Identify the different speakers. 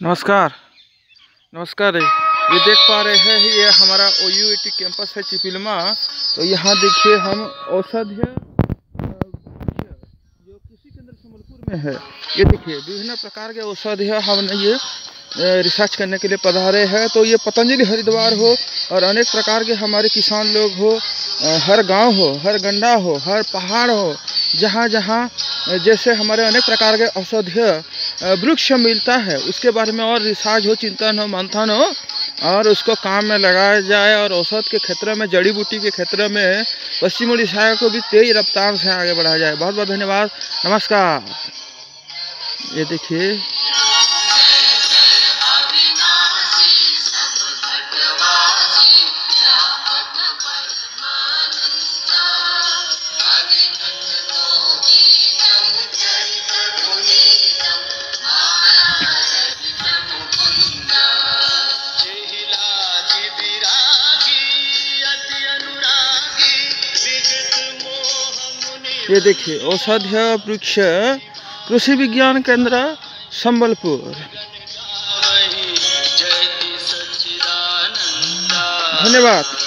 Speaker 1: नमस्कार। नमस्कार ये देख पा रहे हैं, ये हमारा ओ यू कैंपस है चिपिलमा। तो यहाँ देखिए हम औषधीय जो कृषि केंद्र समलपुर में है। ये देखिए, विभिन्न प्रकार के औषधीय हमने ये रिसर्च करने के लिए पधारे हैं। तो ये पतंजलि हरिद्वार हो और अनेक प्रकार के हमारे किसान लोग हो। हर गाँव हो, हर गंडा हो, हर पहाड़ हो जहाँ जहाँ जैसे हमारे अनेक प्रकार के औषधीय वृक्ष मिलता है। उसके बारे में और रिसर्च हो चिंतन हो मंथन हो और उसको काम में लगाया जाए और औसत के क्षेत्र में, जड़ी बूटी के क्षेत्र में पश्चिम उड़ीसा को भी तेज रफ्तार से आगे बढ़ाया जाए। बहुत बहुत धन्यवाद। नमस्कार। ये देखिए। ये देखिए औषधीय वृक्ष कृषि विज्ञान केंद्र संबलपुर। धन्यवाद।